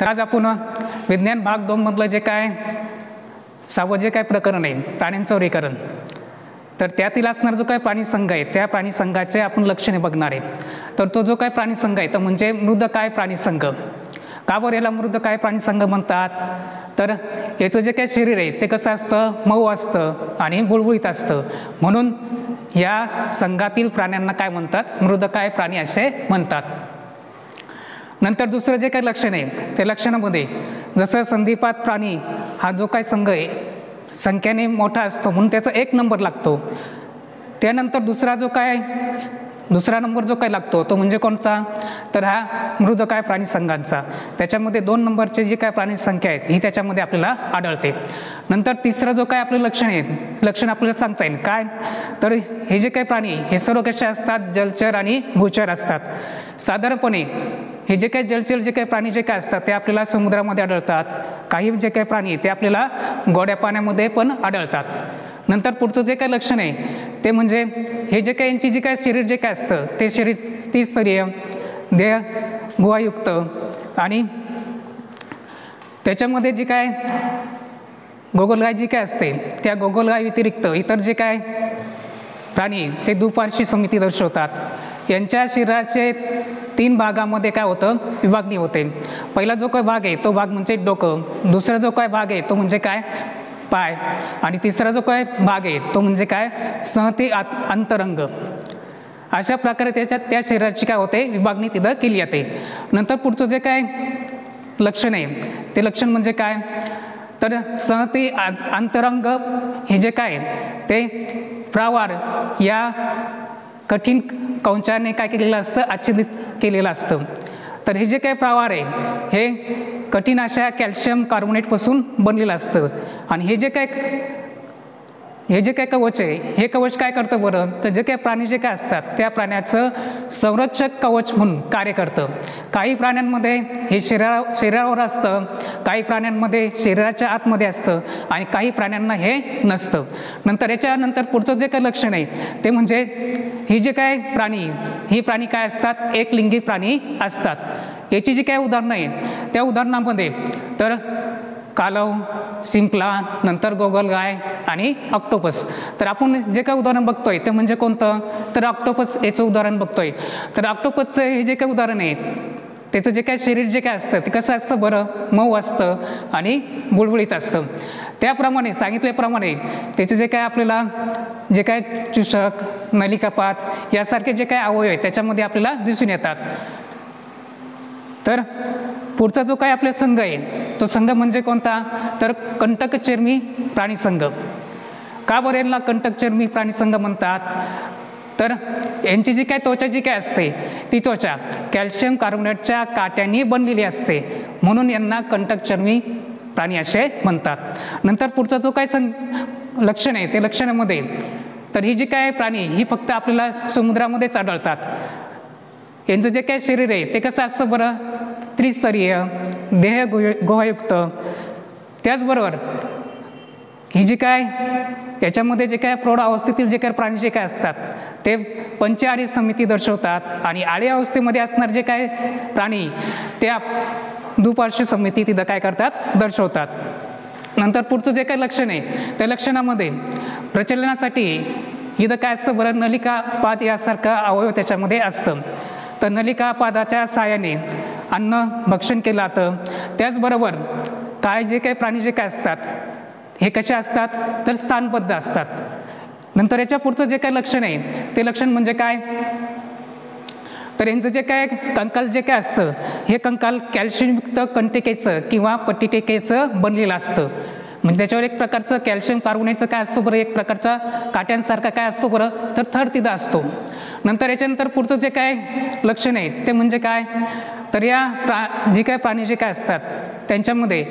तर आज आपण विज्ञान भाग दोनमधलं जे काय सहावं जे काय प्रकरण आहे प्राण्यांचं वर्गीकरण तर त्यातील असणारा जो काय प्राणी संघ आहे त्या प्राणी संघाचे आपण लक्षणे बघणार आहे. तर तो जो काय प्राणी संघ आहे तर म्हणजे मृद काय प्राणी संघ? का बरं याला मृद काय प्राणी संघ म्हणतात? तर याचं जे काय शरीर आहे ते कसं असतं? मऊ असतं आणि बुळबुळीत असतं. म्हणून या संघातील प्राण्यांना काय म्हणतात? मृदकाय प्राणी असे म्हणतात. नंतर दुसरं जे काही लक्षण आहे त्या लक्षणामध्ये जसं संधिपात प्राणी हा जो काही संघ आहे संख्याने मोठा असतो म्हणून त्याचा एक नंबर लागतो. त्यानंतर दुसरा जो काय दुसरा नंबर जो काय लागतो तो म्हणजे कोणता तर हा मृदकाय प्राणी संघांचा. त्याच्यामध्ये दोन नंबरचे जे काय प्राणी संख्या आहेत ही त्याच्यामध्ये आपल्याला आढळते. नंतर तिसरं जो काय आपलं लक्षण आहे लक्षण आपल्याला सांगता येईल. काय? तर हे जे काही प्राणी हे सर्व कसे असतात? जलचर आणि भूचर असतात. साधारणपणे हे जे काही जलचर जे काही प्राणी जे काय असतात ते आपल्याला समुद्रामध्ये आढळतात. काही जे काही प्राणी ते आपल्याला गोड्या पाण्यामध्ये पण आढळतात. नंतर पुढचं जे काही लक्षण आहे ते म्हणजे हे जे काही यांची जे काय शरीर जे काय असतं ते शरीर त्रिस्तरीय देह गुहायुक्त आणि त्याच्यामध्ये जी काय गोगलगाय जी काय असते त्या गोगलगाय व्यतिरिक्त इतर जे काय प्राणी ते दुपारशी समिती दर्शवतात. यांच्या शरीराचे तीन भागामध्ये काय होतं? विभागणी होते. पहिला जो काय भाग आहे तो भाग म्हणजे डोकं. दुसरा जो काय भाग आहे तो म्हणजे काय? पाय. आणि तिसरा जो काय भाग आहे तो म्हणजे काय? सहती आत अंतरंग. अशा प्रकारे त्याच्या त्या शरीराची काय होते? विभागणी तिथं केली जाते. नंतर पुढचं जे काय लक्षण आहे ते लक्षण म्हणजे काय? तर सहती अंतरंग हे जे काय ते प्रावार या कठीण कवचाने काय केलेलं असतं? आच्छादित केलेलं असतं. तर हे जे काही प्रवार आहे हे कठीण अशा कॅल्शियम कार्बोनेटपासून बनलेलं असतं. आणि हे जे काय हे जे काय कवच आहे हे कवच काय करतं बरं? तर जे काही प्राणी जे काय असतात त्या प्राण्याचं संरक्षक कवच म्हणून कार्य करतं. काही प्राण्यांमध्ये हे शरीरा शरीरावर असतं काही प्राण्यांमध्ये शरीराच्या आतमध्ये असतं आणि काही प्राण्यांना हे नसतं. नंतर याच्यानंतर पुढचं जे काही लक्षण आहे ते म्हणजे ही जे काय प्राणी ही प्राणी काय असतात? एकलिंगी प्राणी असतात. याची जी काय उदाहरणं आहेत त्या उदाहरणामध्ये तर कालव शिंपला नंतर गोगलगाय आणि ऑक्टोपस. तर आपण जे काय उदाहरण बघतोय ते म्हणजे कोणतं? तर ऑक्टोपस याचं उदाहरण बघतोय. तर ऑक्टोपसचं हे जे काही उदाहरण आहे त्याचं जे काय शरीर जे काय असतं ते कसं असतं बरं? मऊ असतं आणि बुळबुळीत असतं. त्याप्रमाणे सांगितल्याप्रमाणे त्याचे जे काय आपल्याला जे काय चुषक नलिकापात यासारखे जे काय अवयव आहेत त्याच्यामध्ये आपल्याला दिसून येतात. तर पुढचा जो काय आपला संघ आहे तो संघ म्हणजे कोणता? तर कंटक चेरमी प्राणी संघ. का बरं यांना कंटक चेरमी प्राणी संघ म्हणतात? तर यांची जी काय त्वचा जी काय असते ती त्वचा कॅल्शियम कार्बोनेटच्या काट्यांनी बनलेली असते. म्हणून यांना कंटक चर्मी प्राणी असे म्हणतात. नंतर पुढचा जो काय सं लक्षण आहे ते लक्षणामध्ये तर ही जी काय प्राणी ही फक्त आपल्याला समुद्रामध्येच आढळतात. यांचं जे काय शरीर आहे ते कसं असतं बरं? त्रिस्तरीय देह गुह गुहायुक्त. त्याचबरोबर ही जी काय याच्यामध्ये जे काय प्रौढ अवस्थेतील जे काय प्राणी जे काय असतात ते पंचआर्य समिती दर्शवतात आणि आळी अवस्थेमध्ये असणारे जे काय प्राणी त्या दुपार्श्व समिती तिथं काय करतात दर्शवतात. नंतर पुढचं जे काही लक्षण आहे त्या लक्षणामध्ये प्रचलनासाठी इथं काय असतं बरं नलिका पाद यासारखं अवयव त्याच्यामध्ये असतं. तर नलिका पादाच्या साहाय्याने अन्न भक्षण केलं जातं. त्याचबरोबर काय जे काही प्राणी जे काय असतात हे कसे असतात? तर स्थानबद्ध असतात. नंतर याच्या पुढचं जे काय लक्षण आहे ते लक्षण म्हणजे काय? तर यांचं जे काय कंकाल जे काय असतं हे कंकाल कॅल्शियमयुक्त कंटिकेचं किंवा पट्टिटेकेचं बनलेलं असतं. म्हणजे त्याच्यावर एक प्रकारचं कॅल्शियम कार्बोनेटचं काय असतो बरं? एक प्रकारचा काट्यांसारखा काय असतो बरं? तर थर तिथं असतो. नंतर याच्यानंतर पुढचं जे काय लक्षण आहे ते म्हणजे काय? तर या प्रा जे काय प्राणी जे काय असतात त्यांच्यामध्ये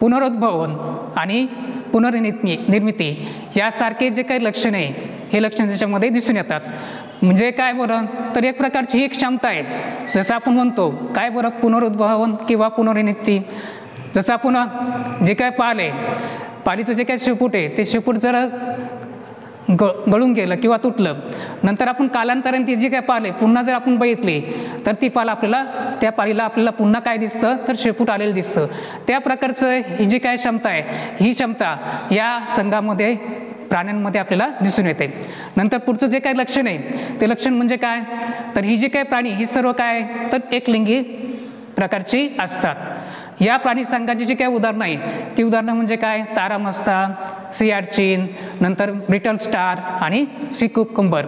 पुनरुद्भवन आणि पुनर्निर्मि निर्मिती यासारखे जे काही लक्षण आहे हे लक्षण त्याच्यामध्ये दिसून येतात. म्हणजे काय बरं? तर एक प्रकारची ही क्षमता आहे. जसं आपण म्हणतो काय बरं? पुनरुद्भवन किंवा पुनर्निर्मिती. जसं आपण जे काय पाल आहे पालीचं जे काय शेपूट आहे ते शेपूट जर ग गळून गेलं किंवा तुटलं. नंतर आपण कालांतराने ती जी काय पाल आहे पुन्हा जर आपण बघितली तर ती पाल आपल्याला त्या पालीला आपल्याला पुन्हा काय दिसतं? तर शेपूट आलेलं दिसतं. त्या प्रकारचं ही जी काय क्षमता आहे ही क्षमता या संघामध्ये प्राण्यांमध्ये आपल्याला दिसून येते. नंतर पुढचं जे काय लक्षण आहे ते लक्षण म्हणजे काय? तर ही जी काय प्राणी ही सर्व काय? तर एकलिंगी प्रकारची असतात. या प्राणी संघाची जी काय उदाहरणं आहे ती उदाहरणं म्हणजे काय? तारामस्ता सियारचीन नंतर ब्रिटल स्टार आणि सिकुकुंबर